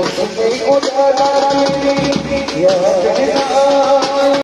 Oh, oh, oh, oh, oh, oh, oh, oh, oh,